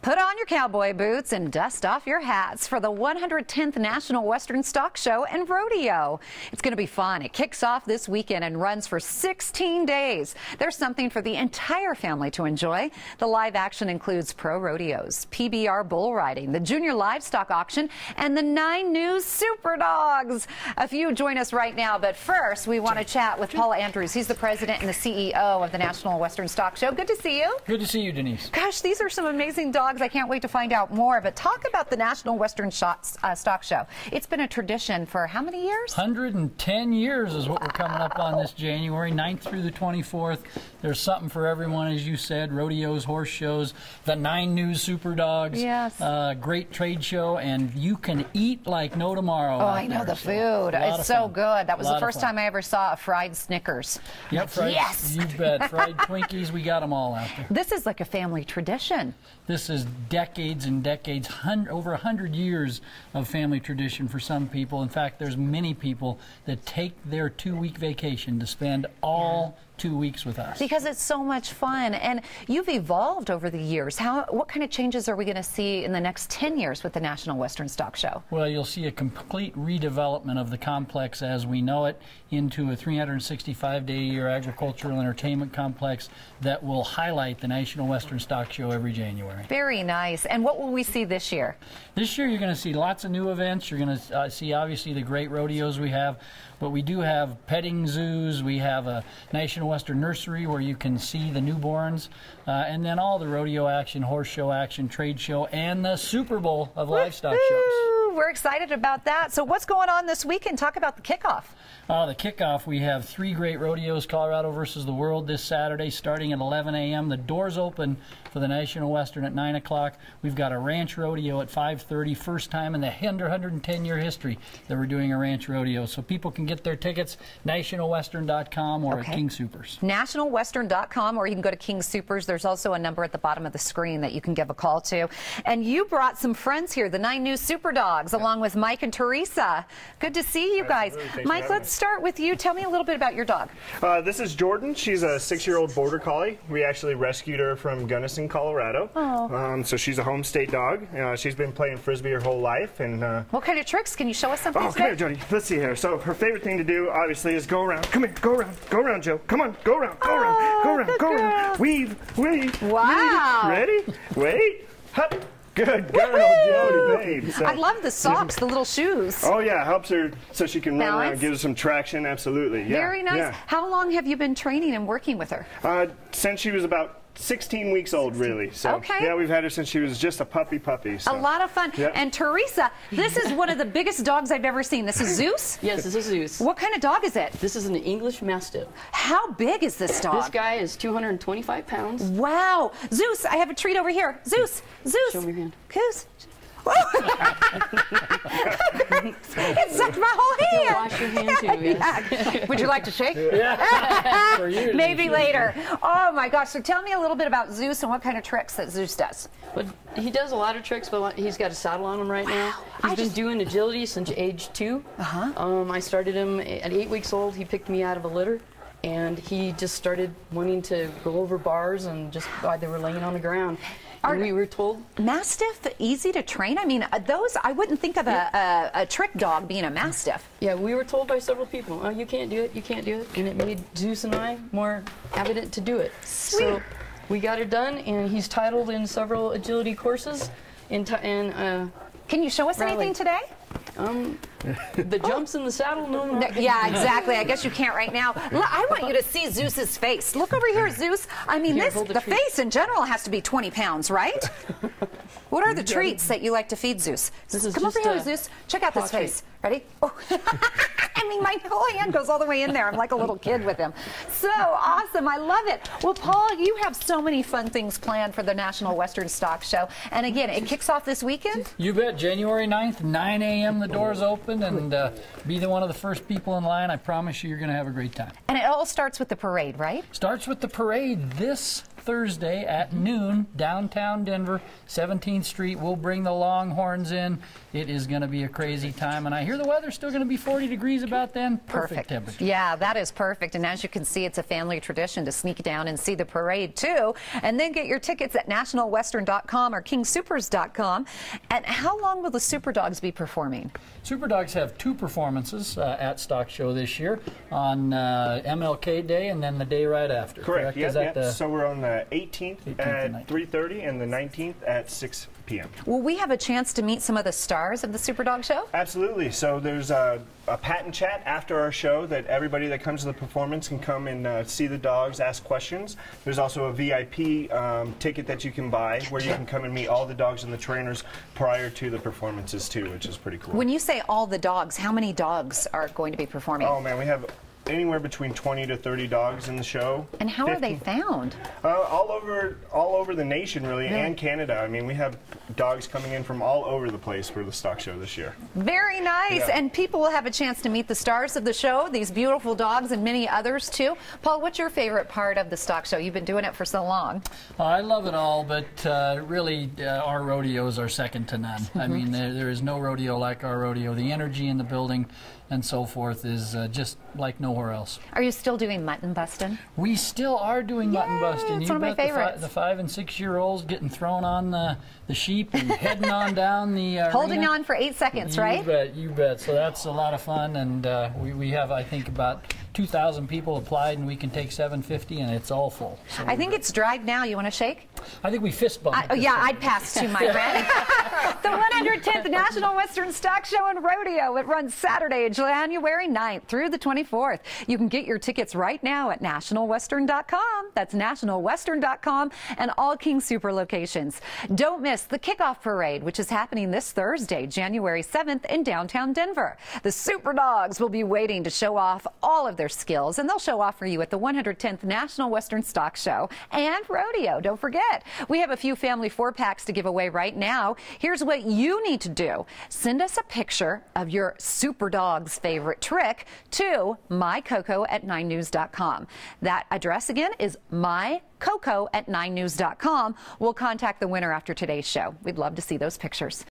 Put on your cowboy boots and dust off your hats for the 110th National Western Stock Show and Rodeo. It's going to be fun. It kicks off this weekend and runs for 16 days. There's something for the entire family to enjoy. The live action includes pro rodeos, PBR bull riding, the junior livestock auction, and the nine new super dogs. A few join us right now, but first we want to chat with Paul Andrews. He's the president and the CEO of the National Western Stock Show. Good to see you. Good to see you, Denise. Gosh, these are some amazing dogs. I can't wait to find out more. But talk about the National Western Shots, uh, Stock Show. It's been a tradition for how many years? 110 years is what we're coming up on this January 9th through the 24th. There's something for everyone, as you said rodeos, horse shows, the nine new super dogs. Yes. Uh, great trade show, and you can eat like no tomorrow. Oh, I know there, the so food. It's so fun. good. That was the first time I ever saw a fried Snickers. Yep, fried, yes. You bet. Fried Twinkies, we got them all out there. This is like a family tradition. This is decades and decades, hun- over 100 years of family tradition for some people. In fact, there's many people that take their two-week vacation to spend all two weeks with us. Because it's so much fun, and you've evolved over the years. How, what kind of changes are we going to see in the next 10 years with the National Western Stock Show? Well, you'll see a complete redevelopment of the complex as we know it into a 365-day-a-year agricultural entertainment complex that will highlight the National Western Stock Show every January. Very nice. And what will we see this year? This year, you're going to see lots of new events. You're going to uh, see, obviously, the great rodeos we have, but we do have petting zoos. We have a National Western Nursery where you can see the newborns, uh, and then all the rodeo action, horse show action, trade show, and the Super Bowl of livestock shows. We're excited about that. So, what's going on this weekend? Talk about the kickoff. Uh, the kickoff, we have three great rodeos, Colorado versus the World, this Saturday starting at 11 a.m. The doors open for the National Western at 9 o'clock. We've got a ranch rodeo at 5.30, first time in the 110-year history that we're doing a ranch rodeo. So people can get their tickets, nationalwestern.com or Okay. at King Soopers. nationalwestern.com or you can go to King Soopers. There's also a number at the bottom of the screen that you can give a call to. And you brought some friends here, the nine new super dogs, along with Mike and Teresa. Good to see you guys. Mike, let's me. start with you. Tell me a little bit about your dog. Uh, this is Jordan. She's a six-year-old border collie. We actually rescued her from Gunnison, Colorado. Oh. Um, so she's a home state dog. Uh, she's been playing frisbee her whole life, and uh, What kind of tricks? Can you show us something oh, today? come here, Jody. Let's see here. So her favorite thing to do, obviously, is go around. Come here, go around, go around, Joe. Come on, go around, go Oh, around, go around, go girl. around. Weave, weave. Wow. weave. Ready? Wait. Hup. Good girl, Jody, babe. So- I love the socks, the little shoes. Oh yeah, helps her so she can run around, gives her some traction. Absolutely. Yeah. Very nice. Yeah. How long have you been training and working with her? Uh, since she was about 16 weeks old, really. So Okay. yeah, we've had her since she was just a puppy puppy. So. A lot of fun. Yep. And Teresa, this is one of the biggest dogs I've ever seen. This is Zeus. Yes, this is Zeus. What kind of dog is it? This is an English Mastiff. How big is this dog? This guy is 225 pounds. Wow. Zeus, I have a treat over here. Zeus, Zeus. Show me your hand. Zeus. It sucked my whole hand. Wash your hand too. Yes. Yeah. Would you like to shake? For you Maybe do. later. Oh my gosh. So tell me a little bit about Zeus and what kind of tricks that Zeus does. But he does a lot of tricks, but he's got a saddle on him right now. I He's been just- doing agility since age two. Uh-huh. Um, I started him at eight weeks old. He picked me out of a litter. And he just started wanting to go over bars and just while they were laying on the ground. Are- we were told Mastiff, easy to train? I mean, uh, those, I wouldn't think of a, a, a trick dog being a Mastiff. Yeah, we were told by several people, oh, you can't do it, you can't do it. And it made Zeus and I more evident to do it. So we got it done, and he's titled in several agility courses. In and uh, Can you show us Rally. anything today? Um, the jumps in the saddle, no, no. No, yeah, exactly. I guess you can't right now. I want you to see Zeus's face. Look over here, Zeus. I mean, this the the face in general has to be 20 pounds, right? what are the treats that you like to feed Zeus? This is Come over here, Zeus. Check out this face. Ready? Oh. I mean, my whole hand goes all the way in there. I'm like a little kid with him. So awesome. I love it. Well, Paul, you have so many fun things planned for the National Western Stock Show. And again, it kicks off this weekend. You bet. January 9th, 9 a.m. The doors open, and uh, be the one of the first people in line. I promise you, you're going to have a great time. And it all starts with the parade, right? Starts with the parade this Thursday at noon, downtown Denver, 17th Street. We'll bring the Longhorns in. It is going to be a crazy time, and I hear the weather's still going to be 40 degrees about then. Perfect, temperature. Yeah, that is perfect. And as you can see, it's a family tradition to sneak down and see the parade too. And then get your tickets at nationalwestern.com or kingsoopers.com. And how long will the Super Dogs be performing? Super Dogs have two performances uh, at Stock Show this year on uh, MLK Day and then the day right after. Correct. Is Yep, that yep. the- So we're on the 18th, 18th at 3:30 and the 19th at 6 p.m. Will we have a chance to meet some of the stars of the Super Dog Show? Absolutely. So there's a, a patent chat after our show that everybody that comes to the performance can come and uh, see the dogs, ask questions. There's also a VIP um, ticket that you can buy where you can come and meet all the dogs and the trainers prior to the performances too, which is pretty cool. When you say all the dogs, how many dogs are going to be performing? oh man, we have anywhere between 20 to 30 dogs in the show. and how are they found? Uh, all over, all over the nation, really, and Canada. I mean, we have dogs coming in from all over the place for the stock show this year. Very nice. Yeah. And people will have a chance to meet the stars of the show, these beautiful dogs, and many others too. Paul, what's your favorite part of the stock show? You've been doing it for so long. Oh, I love it all, but uh, really, uh, our rodeos are second to none. I mean, there, there is no rodeo like our rodeo. The energy in the building and so forth is uh, just like else. Are you still doing mutton busting? We still are doing mutton busting. it's You one of my bet the fi- favorites. The, five and six year olds getting thrown on the, the sheep and heading on down the uh, Holding on for eight seconds, You right? You bet, you bet. So that's a lot of fun, and uh, we, we have, I think, about 2,000 people applied, and we can take 750, and it's all full. So I think it's dried now. You want to shake? I think we fist bump. I, yeah, I'd pass to my friend. the 110th National Western Stock Show and Rodeo. It runs Saturday, January 9th through the 24th. You can get your tickets right now at nationalwestern.com. That's nationalwestern.com and all King Sooper locations. Don't miss the kickoff parade, which is happening this Thursday, January 7th in downtown Denver. The Super Dogs will be waiting to show off all of their skills, and they'll show off for you at the 110th National Western Stock Show and Rodeo. Don't forget, we have a few family four packs to give away right now. Here's what you need to do send us a picture of your Super Dog's favorite trick to mycoco at 9news.com. That address again is mycoco at 9news.com. We'll contact the winner after today's show. We'd love to see those pictures.